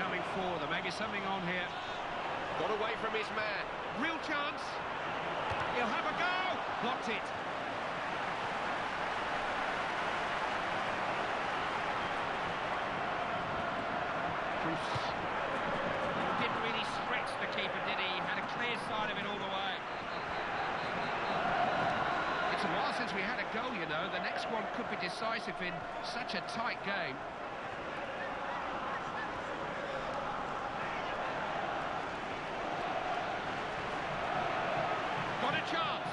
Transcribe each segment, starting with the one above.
coming forward. There may something on here. Got away from his man. Real chance. He'll have a go. Blocked it. Bruce didn't really stretch the keeper, did he? He had a clear sight of it all the way. It's a while since we had a goal, you know. The next one could be decisive in such a tight game. Chance.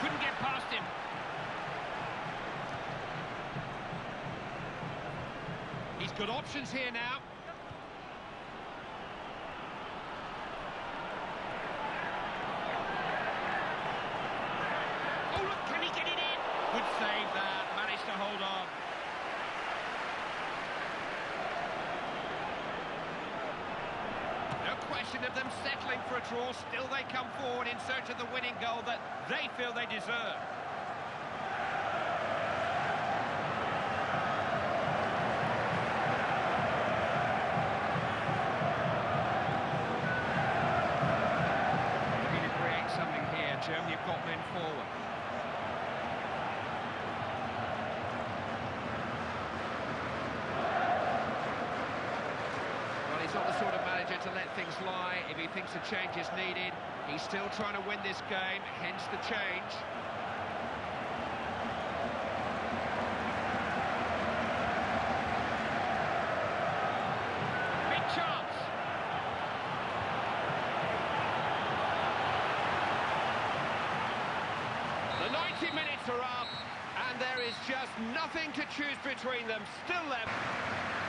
Couldn't get past him. He's got options here now. Oh, look, can he get it in? Good save there, managed to hold on. Of them settling for a draw. Still they come forward in search of the winning goal that they feel they deserve. Germany have got men forward. He's not the sort of manager to let things lie if he thinks a change is needed. He's still trying to win this game, hence the change. Big chance. The 90 minutes are up, and there is just nothing to choose between them. Still left.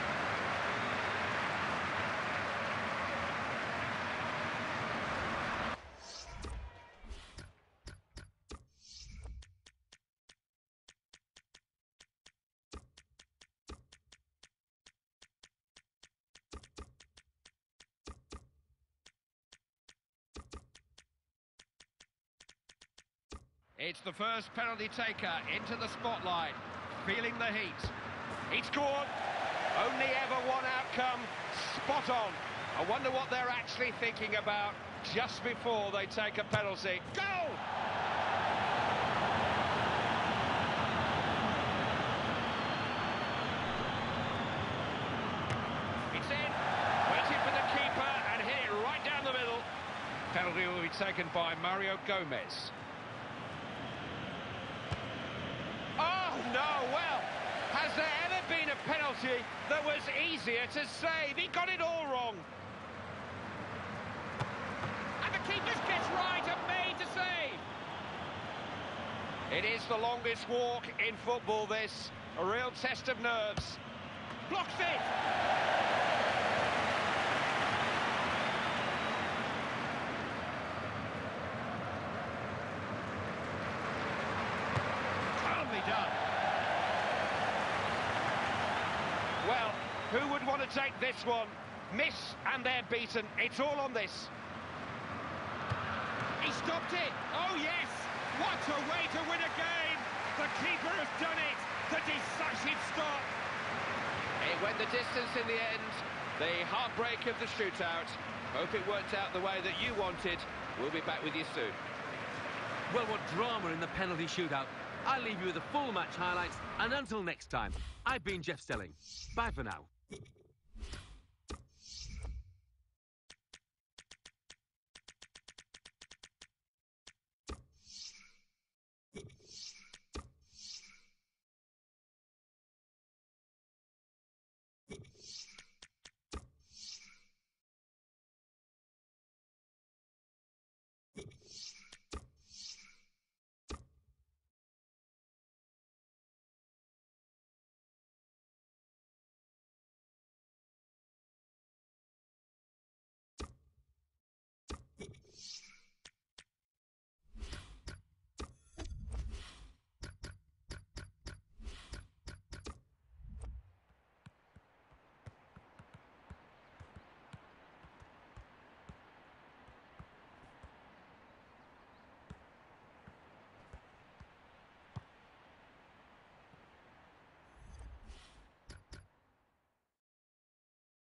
It's the first penalty taker into the spotlight, feeling the heat. He scored. Only ever one outcome. Spot on. I wonder what they're actually thinking about just before they take a penalty. Goal! It's in. Waiting for the keeper and hit it right down the middle. Penalty will be taken by Mario Gomez. Oh, no, well, has there ever been a penalty that was easier to save? He got it all wrong. And the keeper gets right and made to save. It is the longest walk in football, this. A real test of nerves. Blocks it! Calmly done. Well, who would want to take this one? Miss and they're beaten. It's all on this. He stopped it. Oh, yes. What a way to win a game. The keeper has done it. The decisive stop. It went the distance in the end. The heartbreak of the shootout. Hope it worked out the way that you wanted. We'll be back with you soon. Well, what drama in the penalty shootout. I'll leave you with the full match highlights, and until next time, I've been Jeff Stelling. Bye for now. you